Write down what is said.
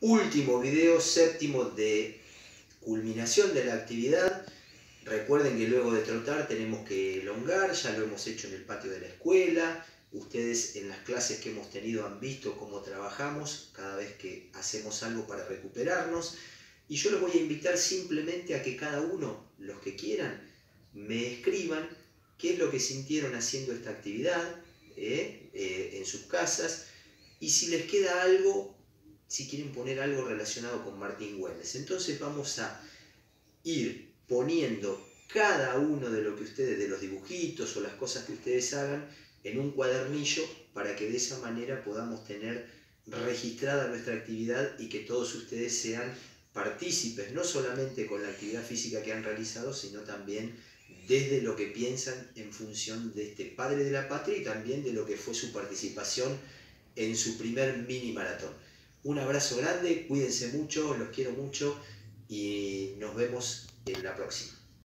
último video, séptimo de culminación de la actividad. Recuerden que luego de trotar tenemos que elongar, ya lo hemos hecho en el patio de la escuela. Ustedes en las clases que hemos tenido han visto cómo trabajamos cada vez que hacemos algo para recuperarnos. Y yo los voy a invitar simplemente a que cada uno, los que quieran, me escriban qué es lo que sintieron haciendo esta actividad eh, eh, en sus casas y si les queda algo, si quieren poner algo relacionado con Martín Güemes. Entonces vamos a ir poniendo cada uno de lo que ustedes, de los dibujitos o las cosas que ustedes hagan, en un cuadernillo para que de esa manera podamos tener registrada nuestra actividad y que todos ustedes sean partícipes, no solamente con la actividad física que han realizado, sino también desde lo que piensan en función de este padre de la patria y también de lo que fue su participación en su primer mini maratón. Un abrazo grande, cuídense mucho, los quiero mucho y nos vemos en la próxima.